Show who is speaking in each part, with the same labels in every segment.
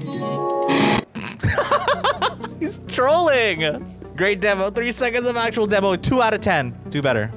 Speaker 1: He's trolling. Great demo. Three seconds of actual demo. Two out of 10. Do better.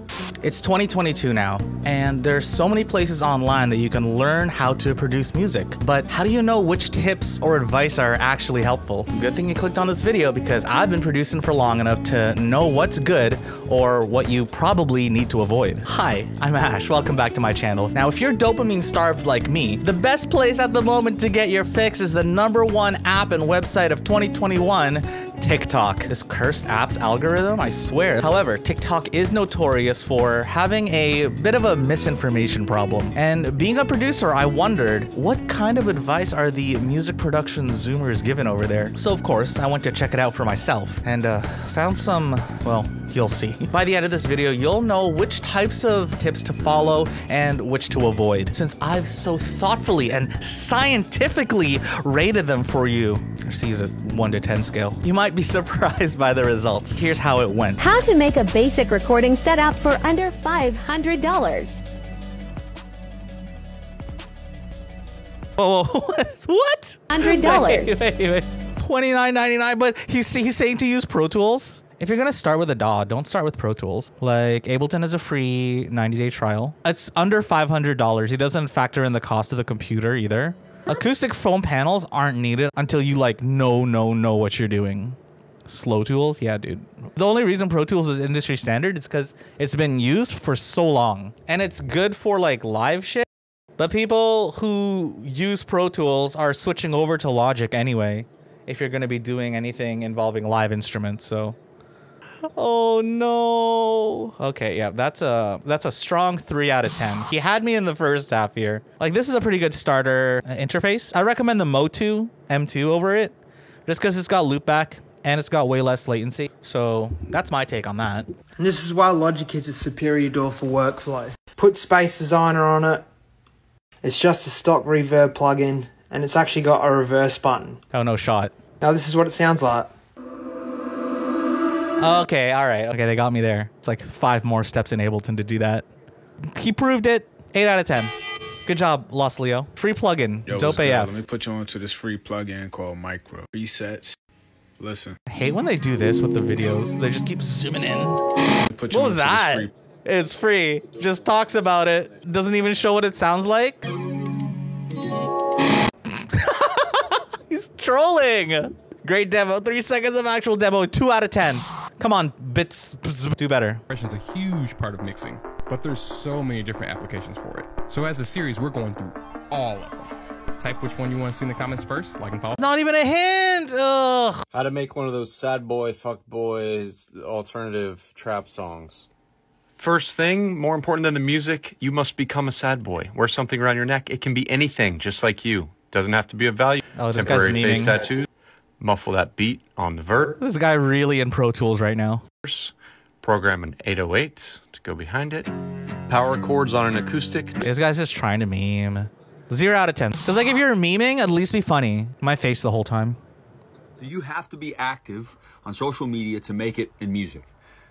Speaker 1: It's 2022 now, and there's so many places online that you can learn how to produce music. But how do you know which tips or advice are actually helpful? Good thing you clicked on this video because I've been producing for long enough to know what's good or what you probably need to avoid. Hi, I'm Ash. Welcome back to my channel. Now, if you're dopamine starved like me, the best place at the moment to get your fix is the number one app and website of 2021, TikTok. This cursed app's algorithm, I swear. However, TikTok is notorious for having a bit of a misinformation problem. And being a producer, I wondered what kind of advice are the music production Zoomers given over there? So, of course, I went to check it out for myself and uh, found some, well, you'll see. By the end of this video, you'll know which types of tips to follow and which to avoid, since I've so thoughtfully and scientifically rated them for you. Sees a 1 to 10 scale. You might be surprised by the results. Here's how it went.
Speaker 2: How to make a basic recording setup for under $500.
Speaker 1: Oh, what?
Speaker 2: $100.
Speaker 1: Wait, wait, wait. Twenty-nine ninety-nine. But he's he's saying to use Pro Tools. If you're gonna start with a DAW, don't start with Pro Tools. Like Ableton is a free 90-day trial. It's under $500. He doesn't factor in the cost of the computer either. Acoustic foam panels aren't needed until you like know know know what you're doing. Slow tools, yeah, dude. The only reason Pro Tools is industry standard is because it's been used for so long, and it's good for like live shit. But people who use Pro Tools are switching over to Logic anyway, if you're going to be doing anything involving live instruments. So, oh no. Okay, yeah, that's a that's a strong three out of ten. He had me in the first half here. Like this is a pretty good starter uh, interface. I recommend the Motu M2 over it, just because it's got loopback and it's got way less latency. So that's my take on that.
Speaker 3: And this is why Logic is a superior DAW for workflow. Put Space Designer on it. It's just a stock reverb plugin, and it's actually got a reverse button.
Speaker 1: Oh no shot.
Speaker 3: Now this is what it sounds like.
Speaker 1: Okay, all right. Okay, they got me there. It's like five more steps in Ableton to do that. He proved it. Eight out of ten. Good job, Lost Leo. Free plugin.
Speaker 4: Yo,
Speaker 1: Dope
Speaker 4: what's good?
Speaker 1: AF.
Speaker 4: Let me put you onto this free plugin called Micro Presets. Listen,
Speaker 1: I hate when they do this with the videos. They just keep zooming in. What was that?
Speaker 4: free-
Speaker 1: It's free. Just talks about it. Doesn't even show what it sounds like. He's trolling. Great demo. Three seconds of actual demo. Two out of ten. Come on, bits. Do better.
Speaker 5: Compression is a huge part of mixing, but there's so many different applications for it. So as a series, we're going through all of them. Type which one you want to see in the comments first, like and follow.
Speaker 1: Not even a hint. Ugh.
Speaker 6: How to make one of those sad boy, fuck boys, alternative trap songs.
Speaker 7: First thing, more important than the music, you must become a sad boy. Wear something around your neck. It can be anything, just like you. Doesn't have to be a value.
Speaker 1: Oh, this guy's
Speaker 7: Temporary face
Speaker 1: memeing.
Speaker 7: tattoos. Muffle that beat on the verse.
Speaker 1: This guy really in Pro Tools right now.
Speaker 7: Program an 808 to go behind it. Power chords on an acoustic.
Speaker 1: This guy's just trying to meme. Zero out of ten. Cause like if you're memeing, at least be funny. My face the whole time.
Speaker 8: You have to be active on social media to make it in music.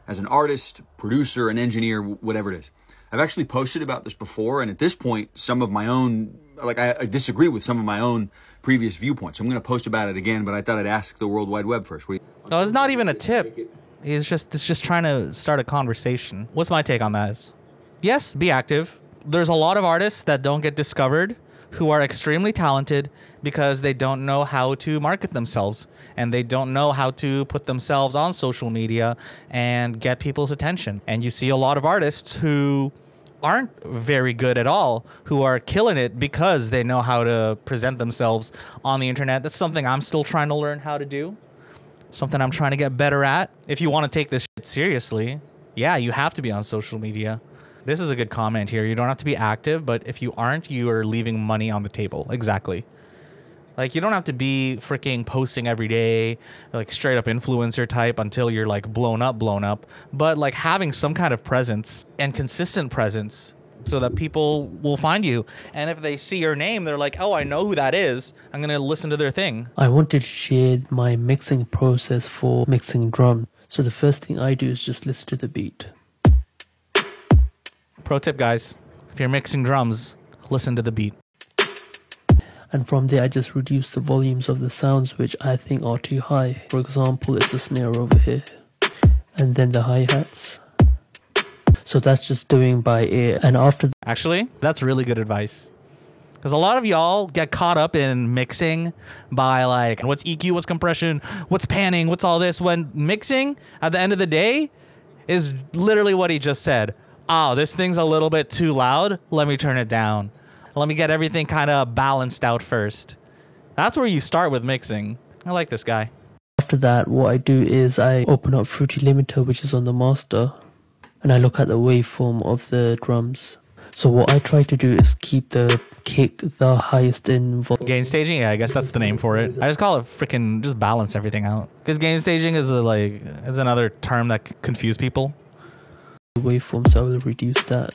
Speaker 8: As an artist, producer, an engineer, whatever it is. I've actually posted about this before, and at this point, some of my own, like, I, I disagree with some of my own previous viewpoints. I'm going to post about it again, but I thought I'd ask the World Wide Web first. What do you-
Speaker 1: No, it's not even a tip. He's just it's just trying to start a conversation. What's my take on that is? Yes, be active. There's a lot of artists that don't get discovered who are extremely talented because they don't know how to market themselves and they don't know how to put themselves on social media and get people's attention. And you see a lot of artists who aren't very good at all who are killing it because they know how to present themselves on the internet. That's something I'm still trying to learn how to do something I'm trying to get better at. If you want to take this shit seriously, yeah, you have to be on social media. This is a good comment here. You don't have to be active, but if you aren't, you are leaving money on the table. Exactly. Like you don't have to be freaking posting every day, like straight up influencer type until you're like blown up, blown up. But like having some kind of presence and consistent presence so that people will find you. And if they see your name, they're like, "Oh, I know who that is. I'm going to listen to their thing."
Speaker 9: I wanted to share my mixing process for mixing drum. So the first thing I do is just listen to the beat.
Speaker 1: Pro tip, guys: if you're mixing drums, listen to the beat.
Speaker 9: And from there, I just reduce the volumes of the sounds which I think are too high. For example, it's a snare over here, and then the hi hats. So that's just doing by ear. And after
Speaker 1: Actually, that's really good advice. Because a lot of y'all get caught up in mixing by like, what's EQ, what's compression, what's panning, what's all this. When mixing, at the end of the day, is literally what he just said. Oh, this thing's a little bit too loud. Let me turn it down. Let me get everything kind of balanced out first. That's where you start with mixing. I like this guy.
Speaker 9: After that, what I do is I open up Fruity Limiter, which is on the master, and I look at the waveform of the drums. So what I try to do is keep the kick the highest in volume.
Speaker 1: Gain staging, yeah, I guess that's the name for it. I just call it freaking just balance everything out. Because gain staging is a, like is another term that confuse people.
Speaker 9: waveform, so I will reduce that.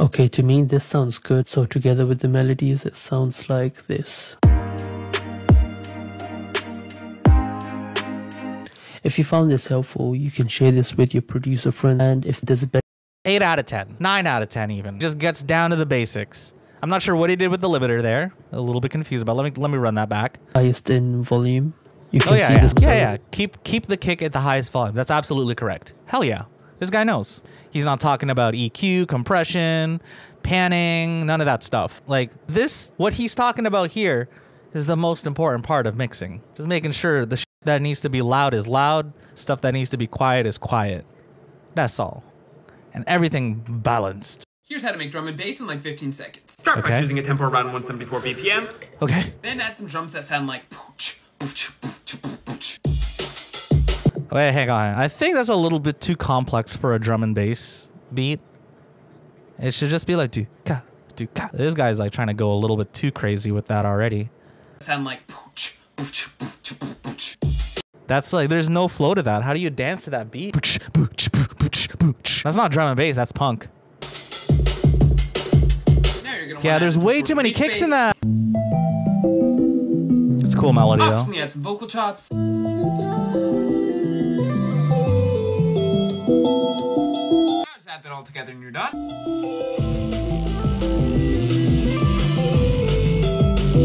Speaker 9: Okay, to me this sounds good, so together with the melodies it sounds like this. If you found this helpful, you can share this with your producer friend and if there's a better
Speaker 1: 8 out of 10, 9 out of 10 even. Just gets down to the basics. I'm not sure what he did with the limiter there. A little bit confused about. Let me let me run that back.
Speaker 9: highest in volume, you can
Speaker 1: Oh yeah,
Speaker 9: see
Speaker 1: yeah,
Speaker 9: this.
Speaker 1: yeah, yeah. Keep keep the kick at the highest volume. That's absolutely correct. Hell yeah, this guy knows. He's not talking about EQ, compression, panning, none of that stuff. Like this, what he's talking about here is the most important part of mixing. Just making sure the sh- that needs to be loud is loud, stuff that needs to be quiet is quiet. That's all, and everything balanced.
Speaker 10: Here's how to make drum and bass in like 15 seconds. Start by choosing a tempo around 174 BPM.
Speaker 1: Okay.
Speaker 10: Then add some drums that sound like pooch, pooch, pooch, pooch.
Speaker 1: Wait, hang on. I think that's a little bit too complex for a drum and bass beat. It should just be like do ka do ka. This guy's like trying to go a little bit too crazy with that already.
Speaker 10: Sound like pooch, pooch, pooch, pooch, pooch.
Speaker 1: That's like there's no flow to that. How do you dance to that beat? Pooch, pooch, pooch, pooch, pooch. That's not drum and bass. That's punk.
Speaker 10: Now you're gonna
Speaker 1: Yeah,
Speaker 10: wanna
Speaker 1: there's way too many
Speaker 10: bass
Speaker 1: kicks in that. It's a cool melody though.
Speaker 10: Optionally add some vocal chops. Now just add that all together and you're done.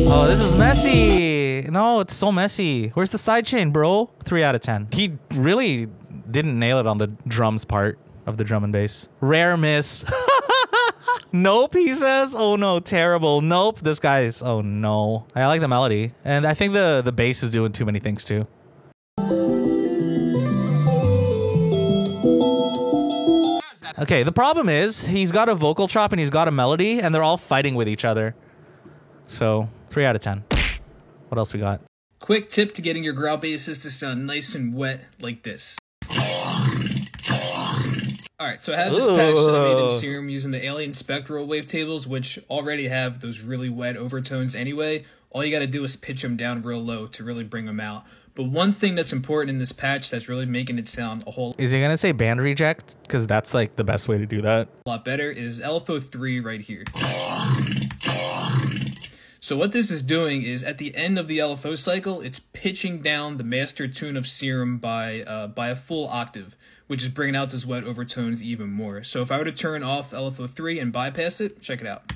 Speaker 1: Oh, this is messy. No, it's so messy. Where's the sidechain, bro? Three out of ten. He really didn't nail it on the drums part of the drum and bass. Rare miss. nope, he says. Oh no, terrible. Nope, this guy's. Oh no. I like the melody, and I think the the bass is doing too many things too. Okay, the problem is he's got a vocal chop and he's got a melody, and they're all fighting with each other. So three out of ten. What else we got?
Speaker 10: Quick tip to getting your growl basses to sound nice and wet like this. Alright, so I have this patch that I made in Serum using the Alien Spectral wavetables, which already have those really wet overtones anyway. All you gotta do is pitch them down real low to really bring them out. But one thing that's important in this patch that's really making it sound a whole
Speaker 1: Is he gonna say band reject? Because that's like the best way to do that.
Speaker 10: A lot better is LFO3 right here. So what this is doing is at the end of the LFO cycle, it's pitching down the master tune of Serum by uh, by a full octave, which is bringing out those wet overtones even more. So if I were to turn off LFO3 and bypass it, check it out.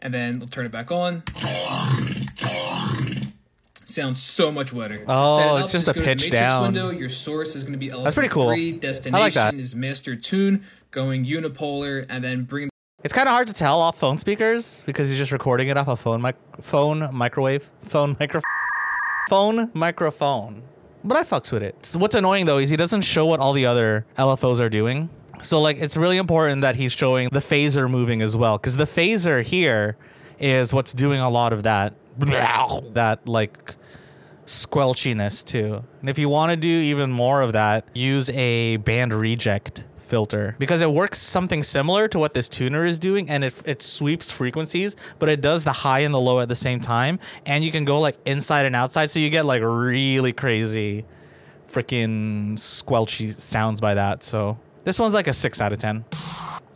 Speaker 10: And then we'll turn it back on. Sounds so much wetter.
Speaker 1: Oh,
Speaker 10: it
Speaker 1: it's
Speaker 10: up,
Speaker 1: just a pitch down.
Speaker 10: Window. Your source is going to be LFO3.
Speaker 1: That's pretty cool.
Speaker 10: Destination
Speaker 1: I like that.
Speaker 10: is master tune, going unipolar, and then bring
Speaker 1: It's kind of hard to tell off phone speakers because he's just recording it off a phone mic, phone microwave, phone micro, phone microphone. But I fucks with it. What's annoying though is he doesn't show what all the other LFOs are doing. So like it's really important that he's showing the phaser moving as well because the phaser here is what's doing a lot of that that like squelchiness too. And if you want to do even more of that, use a band reject filter because it works something similar to what this tuner is doing and it, it sweeps frequencies but it does the high and the low at the same time and you can go like inside and outside so you get like really crazy freaking squelchy sounds by that so this one's like a 6 out of 10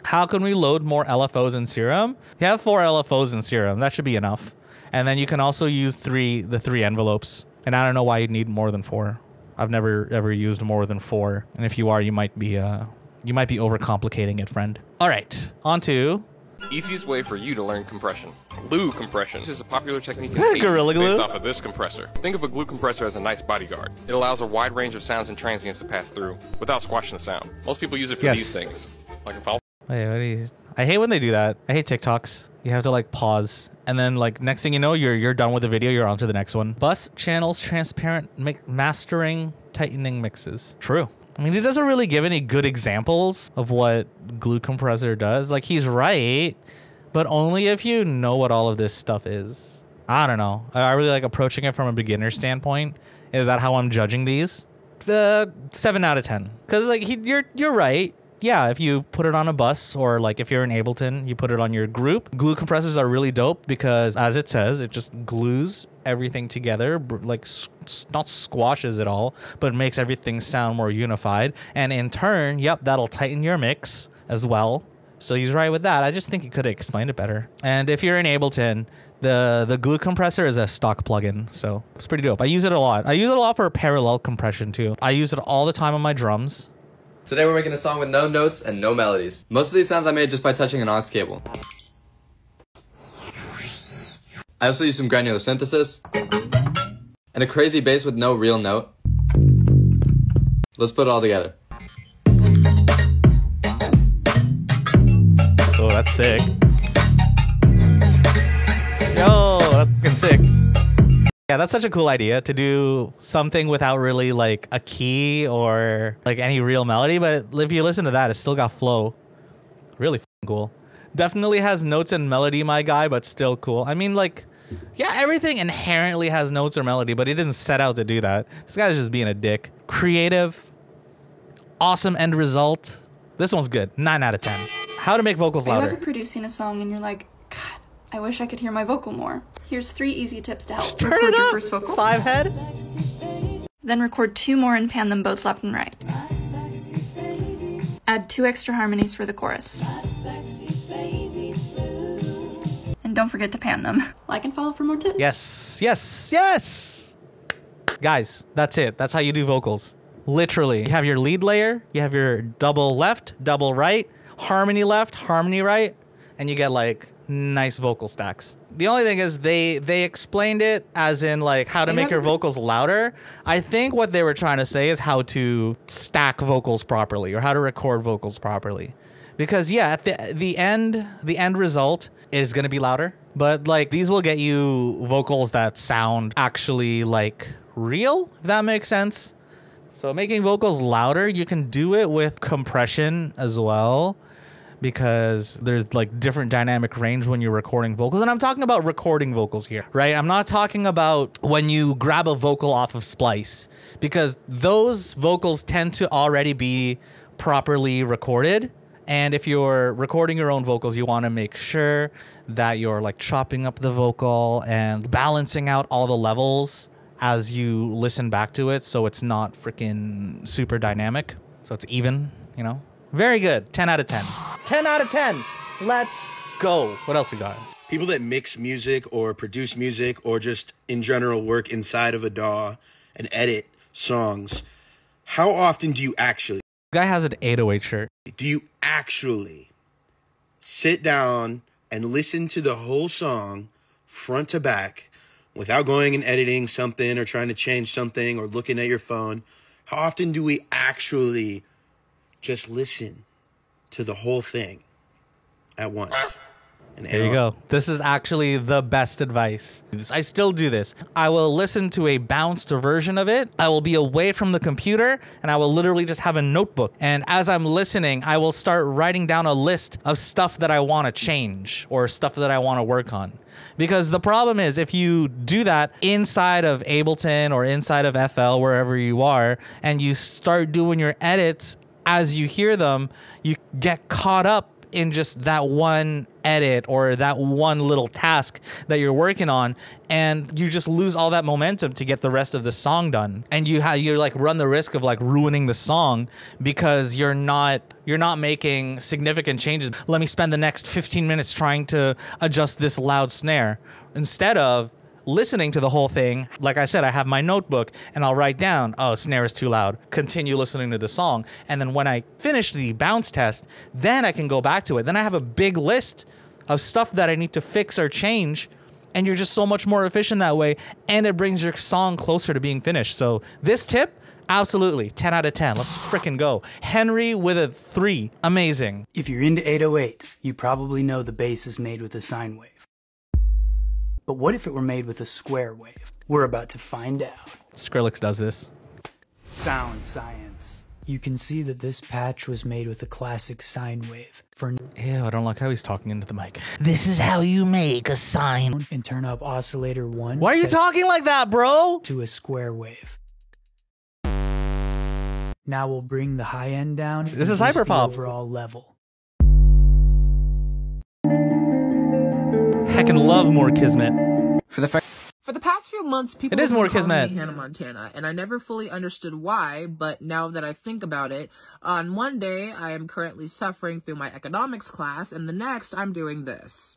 Speaker 1: how can we load more LFOs in Serum? You have four LFOs in Serum. That should be enough. And then you can also use three the three envelopes. And I don't know why you'd need more than four. I've never ever used more than four. And if you are, you might be uh You might be overcomplicating it, friend. All right, on to
Speaker 5: Easiest way for you to learn compression. Glue compression. This is a popular technique in cadence
Speaker 1: Gorilla
Speaker 5: based
Speaker 1: Glue.
Speaker 5: off of this compressor. Think of a glue compressor as a nice bodyguard. It allows a wide range of sounds and transients to pass through without squashing the sound. Most people use it for
Speaker 1: Yes.
Speaker 5: these things. Like a I'll
Speaker 1: Wait, what you, I hate when they do that. I hate TikToks. You have to like pause, and then like next thing you know, you're you're done with the video. You're on to the next one. Bus channels, transparent mastering, tightening mixes. True. I mean, he doesn't really give any good examples of what glue compressor does. Like he's right, but only if you know what all of this stuff is. I don't know. I really like approaching it from a beginner standpoint. Is that how I'm judging these? The seven out of ten. Cause like he, you're you're right. Yeah, if you put it on a bus or like if you're in Ableton, you put it on your group. Glue compressors are really dope because, as it says, it just glues everything together, like not squashes it all, but makes everything sound more unified. And in turn, yep, that'll tighten your mix as well. So he's right with that. I just think he could have explained it better. And if you're in Ableton, the the glue compressor is a stock plugin, so it's pretty dope. I use it a lot. I use it a lot for parallel compression too. I use it all the time on my drums.
Speaker 11: Today we're making a song with no notes and no melodies. Most of these sounds I made just by touching an aux cable. I also used some granular synthesis and a crazy bass with no real note. Let's put it all together.
Speaker 1: Oh, that's sick. Yo, that's fucking sick. Yeah, that's such a cool idea to do something without really like a key or like any real melody. But if you listen to that, it's still got flow. Really cool. Definitely has notes and melody, my guy, but still cool. I mean, like, yeah, everything inherently has notes or melody, but he didn't set out to do that. This guy's just being a dick. Creative, awesome end result. This one's good. Nine out of ten. How to make vocals
Speaker 12: Are you ever producing a song and you're like, I wish I could hear my vocal more? Here's three easy tips to help.
Speaker 1: turn
Speaker 12: record
Speaker 1: it
Speaker 12: your
Speaker 1: up.
Speaker 12: first vocal.
Speaker 1: Five head.
Speaker 12: Then record two more and pan them both left and right. Add two extra harmonies for the chorus. And don't forget to pan them. Like and follow for more tips.
Speaker 1: Yes, yes, yes. Guys, that's it. That's how you do vocals. Literally, you have your lead layer, you have your double left, double right, harmony left, harmony right, and you get like nice vocal stacks. The only thing is they they explained it as in like how to
Speaker 12: They
Speaker 1: make your vocals louder. I think what they were trying to say is how to stack vocals properly or how to record vocals properly. Because yeah, at the the end, the end result is going to be louder, but like these will get you vocals that sound actually like real, if that makes sense. So making vocals louder, you can do it with compression as well because there's like different dynamic range when you're recording vocals. And I'm talking about recording vocals here, right? I'm not talking about when you grab a vocal off of Splice because those vocals tend to already be properly recorded. And if you're recording your own vocals, you want to make sure that you're like chopping up the vocal and balancing out all the levels as you listen back to it so it's not freaking super dynamic. So it's even, you know? Very good. 10 out of 10. 10 out of 10. Let's go. What else we got?
Speaker 13: People that mix music or produce music or just in general work inside of a DAW and edit songs, how often do you actually
Speaker 1: Guy has an 808 shirt.
Speaker 13: do you actually sit down and listen to the whole song front to back without going and editing something or trying to change something or looking at your phone? How often do we actually just listen to the whole thing at once? And
Speaker 1: There you go. This is actually the best advice. I still do this. I will listen to a bounced version of it. I will be away from the computer and I will literally just have a notebook. And as I'm listening, I will start writing down a list of stuff that I want to change or stuff that I want to work on. Because the problem is, if you do that inside of Ableton or inside of FL, wherever you are, and you start doing your edits as you hear them, you get caught up in just that one edit or that one little task that you're working on and you just lose all that momentum to get the rest of the song done. And you have you like run the risk of like ruining the song because you're not you're not making significant changes. Let me spend the next 15 minutes trying to adjust this loud snare. Instead of listening to the whole thing, like I said, I have my notebook and I'll write down, oh, snare is too loud. Continue listening to the song. And then when I finish the bounce test, then I can go back to it. Then I have a big list of stuff that I need to fix or change. And you're just so much more efficient that way. And it brings your song closer to being finished. So this tip, absolutely 10 out of 10. Let's freaking go. Henry with a three. Amazing.
Speaker 14: If you're into 808s, you probably know the bass is made with a sine wave. But what if it were made with a square wave? We're about to find out.
Speaker 1: Skrillex does this.
Speaker 14: Sound science. You can see that this patch was made with a classic sine wave. For
Speaker 1: Ew, I don't like how he's talking into the mic. This is how you make a sine.
Speaker 14: And turn up oscillator 1.
Speaker 1: Why are you talking like that, bro?
Speaker 14: To a square wave. Now we'll bring the high end down.
Speaker 1: This is hyperpop.
Speaker 14: Overall level.
Speaker 1: Heckin' love more Kismet.
Speaker 15: For the fact. For the past few months, people
Speaker 1: It is more Kismet.
Speaker 15: Hannah Montana, and I never fully understood why. But now that I think about it, on one day I am currently suffering through my economics class, and the next I'm doing this.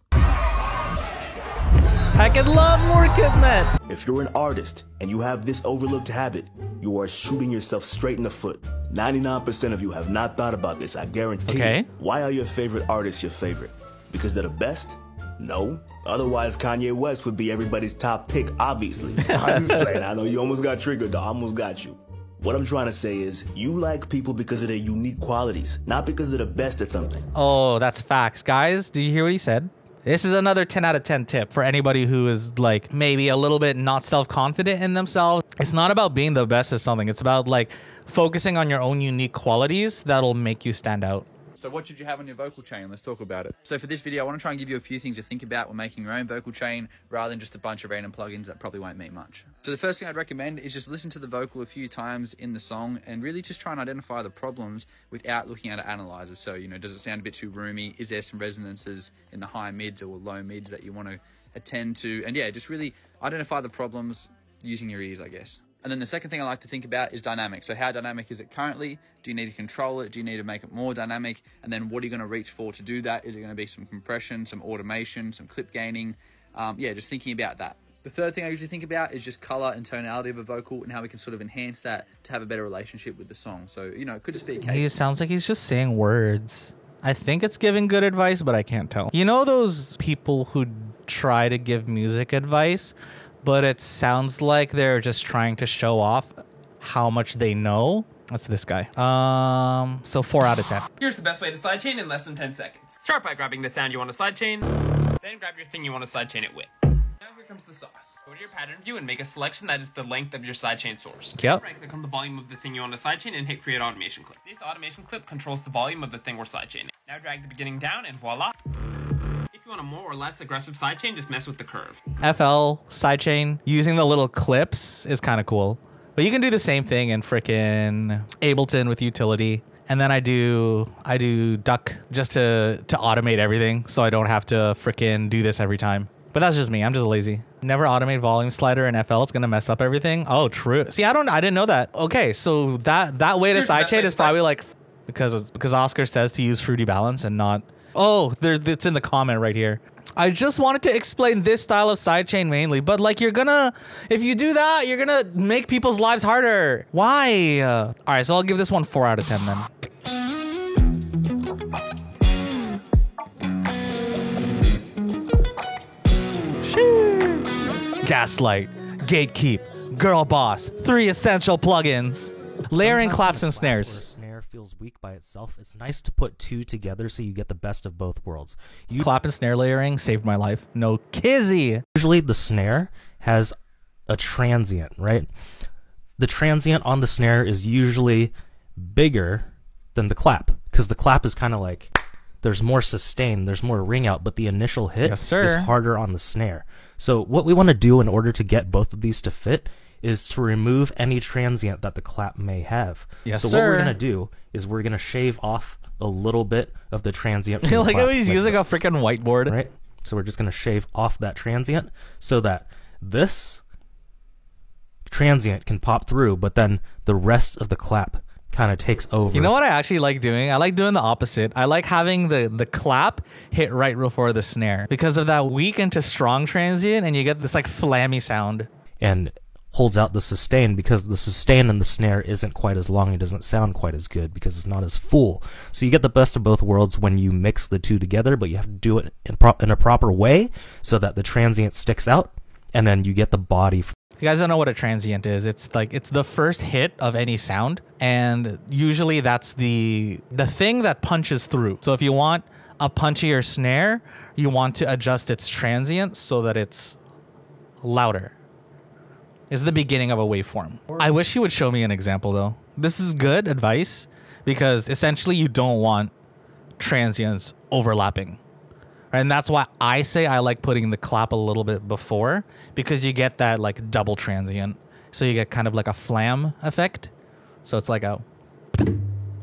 Speaker 1: Heckin' love more Kismet.
Speaker 16: If you're an artist and you have this overlooked habit, you are shooting yourself straight in the foot. 99% of you have not thought about this, I guarantee.
Speaker 1: Okay.
Speaker 16: you. Why are your favorite artists your favorite? Because they're the best? No. Otherwise, Kanye West would be everybody's top pick, obviously. I'm just playing. I know you almost got triggered, though. I almost got you. What I'm trying to say is, you like people because of their unique qualities, not because they're the best at something.
Speaker 1: Oh, that's facts. Guys, did you hear what he said? This is another 10 out of 10 tip for anybody who is like maybe a little bit not self confident in themselves. It's not about being the best at something, it's about like focusing on your own unique qualities that'll make you stand out.
Speaker 17: So what should you have on your vocal chain? Let's talk about it. So for this video, I want to try and give you a few things to think about when making your own vocal chain rather than just a bunch of random plugins that probably won't mean much. So the first thing I'd recommend is just listen to the vocal a few times in the song and really just try and identify the problems without looking at an analyzer. So, you know, does it sound a bit too roomy? Is there some resonances in the high mids or low mids that you want to attend to? And yeah, just really identify the problems using your ears, I guess. And then the second thing I like to think about is dynamic. So how dynamic is it currently? Do you need to control it? Do you need to make it more dynamic? And then what are you going to reach for to do that? Is it going to be some compression, some automation, some clip gaining? Um, yeah, just thinking about that. The third thing I usually think about is just color and tonality of a vocal and how we can sort of enhance that to have a better relationship with the song. So, you know, it could just be a case.
Speaker 1: He sounds like he's just saying words. I think it's giving good advice, but I can't tell. You know those people who try to give music advice, but it sounds like they're just trying to show off how much they know? That's this guy. Um, so four out of ten.
Speaker 18: Here's the best way to sidechain in less than 10 seconds. Start by grabbing the sound you want to sidechain, then grab your thing you want to sidechain it with. Now here comes the sauce. Go to your pattern view and make a selection that is the length of your sidechain source.
Speaker 1: Yep.
Speaker 18: Right click on the volume of the thing you want to sidechain and hit create automation clip. This automation clip controls the volume of the thing we're sidechaining. Now drag the beginning down and voila. You want a more or less aggressive sidechain, just mess with the curve.
Speaker 1: FL sidechain using the little clips is kind of cool. But you can do the same thing in frickin' Ableton with utility. And then I do I do duck just to to automate everything so I don't have to frickin' do this every time. But that's just me. I'm just lazy. Never automate volume slider in FL. It's gonna mess up everything. Oh, true. See, I don't. I didn't know that. Okay, so that that way to sidechain is probably like because because Oscar says to use fruity balance and not. Oh, there. It's in the comment right here. I just wanted to explain this style of sidechain mainly, but like you're gonna, if you do that, you're gonna make people's lives harder. Why? All right, so I'll give this one four out of ten then. Gaslight, Gatekeep, Girl Boss, three essential plugins. Layering claps and snares.
Speaker 19: Feels weak by itself. It's nice to put two together so you get the best of both worlds. You
Speaker 1: Clap and snare layering saved my life. No kizzy.
Speaker 19: usually the snare has a transient, right? The transient on the snare is usually bigger than the clap because the clap is kind of like there's more sustain, there's more ring out, but the initial hit
Speaker 1: Yes,
Speaker 19: is harder on the snare. So what we want to do in order to get both of these to fit is to remove any transient that the clap may have.
Speaker 1: Yes,
Speaker 19: so what we're gonna do is we're gonna shave off a little bit of the transient. from the
Speaker 1: like how
Speaker 19: oh,
Speaker 1: he's
Speaker 19: like
Speaker 1: using
Speaker 19: this
Speaker 1: a freaking whiteboard.
Speaker 19: right? So we're just going to shave off that transient so that this transient can pop through, but then the rest of the clap kind of takes over.
Speaker 1: You know what I actually like doing? I like doing the opposite. I like having the the clap hit right before the snare because of that weak into strong transient, and you get this like flammy sound.
Speaker 19: and holds out the sustain because the sustain in the snare isn't quite as long. It doesn't sound quite as good because it's not as full. So you get the best of both worlds when you mix the two together, but you have to do it in, pro- in a proper way so that the transient sticks out, and then you get the body.
Speaker 1: You guys don't know what a transient is. It's like it's the first hit of any sound, and usually that's the the thing that punches through. So if you want a punchier snare, you want to adjust its transient so that it's louder. Is the beginning of a waveform. I wish he would show me an example though. This is good advice because essentially you don't want transients overlapping. And that's why I say I like putting the clap a little bit before because you get that like double transient. So you get kind of like a flam effect. So it's like a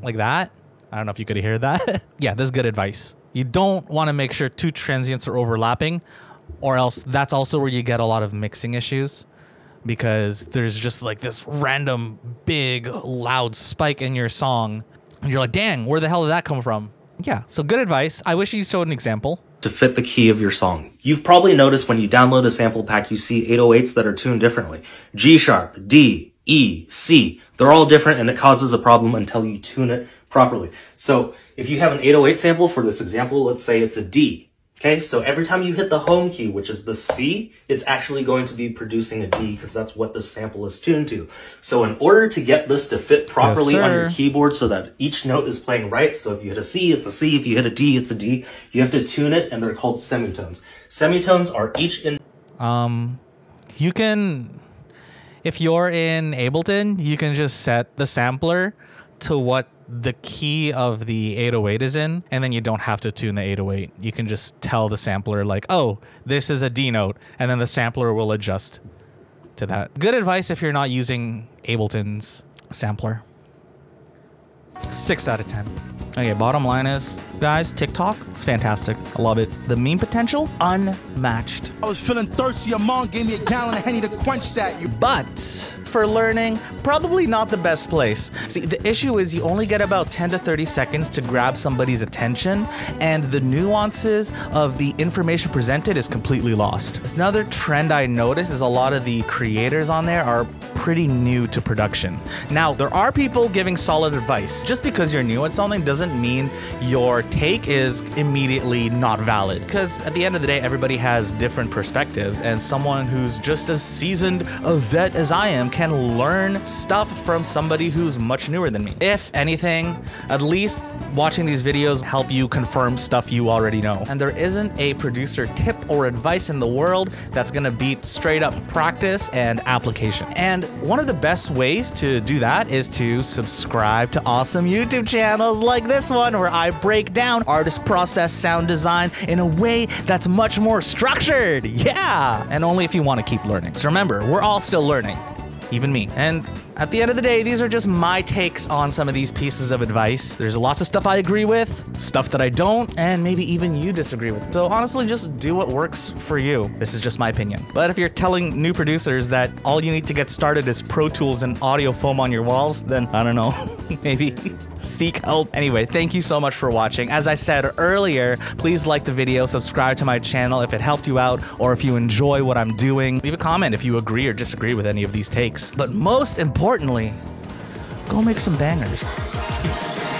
Speaker 1: like that. I don't know if you could hear that. yeah, this is good advice. You don't want to make sure two transients are overlapping or else that's also where you get a lot of mixing issues because there's just like this random big loud spike in your song and you're like, "Dang, where the hell did that come from?" Yeah, so good advice. I wish you showed an example.
Speaker 19: to fit the key of your song. You've probably noticed when you download a sample pack, you see 808s that are tuned differently. G sharp, D, E, C. They're all different and it causes a problem until you tune it properly. So if you have an 808 sample for this example, let's say it's a D. Okay, so every time you hit the home key, which is the C, it's actually going to be producing a D because that's what the sample is tuned to. So in order to get this to fit properly on your keyboard so that each note is playing right, so if you hit a C, it's a C, if you hit a D, it's a D, you have to tune it and they're called semitones. Semitones are each in
Speaker 1: Um, you can, if you're in Ableton, you can just set the sampler to what the key of the 808 is in, and then you don't have to tune the 808. You can just tell the sampler, like, oh, this is a D note, and then the sampler will adjust to that. Good advice if you're not using Ableton's sampler. Six out of 10. Okay, bottom line is, guys, TikTok, it's fantastic. I love it. The meme potential, unmatched.
Speaker 20: I was feeling thirsty. Your mom gave me a gallon of Henny to quench that. You
Speaker 1: But for learning, probably not the best place. See, the issue is you only get about 10 to 30 seconds to grab somebody's attention, and the nuances of the information presented is completely lost. Another trend I notice is a lot of the creators on there are pretty new to production. Now, there are people giving solid advice. Just because you're new at something doesn't mean your take is immediately not valid. Because at the end of the day, everybody has different perspectives, and someone who's just as seasoned a vet as I am can learn stuff from somebody who's much newer than me. If anything, at least watching these videos help you confirm stuff you already know. And there isn't a producer tip or advice in the world that's gonna beat straight up practice and application. And one of the best ways to do that is to subscribe to awesome YouTube channels like this one where I break down artist process sound design in a way that's much more structured. Yeah. And only if you want to keep learning. So remember, we're all still learning even me. And at the end of the day, these are just my takes on some of these pieces of advice. There's lots of stuff I agree with, stuff that I don't, and maybe even you disagree with. So honestly, just do what works for you. This is just my opinion. But if you're telling new producers that all you need to get started is Pro Tools and audio foam on your walls, then I don't know, maybe seek help. Anyway, thank you so much for watching. As I said earlier, please like the video, subscribe to my channel if it helped you out, or if you enjoy what I'm doing. Leave a comment if you agree or disagree with any of these takes. But most importantly, go make some bangers. Peace.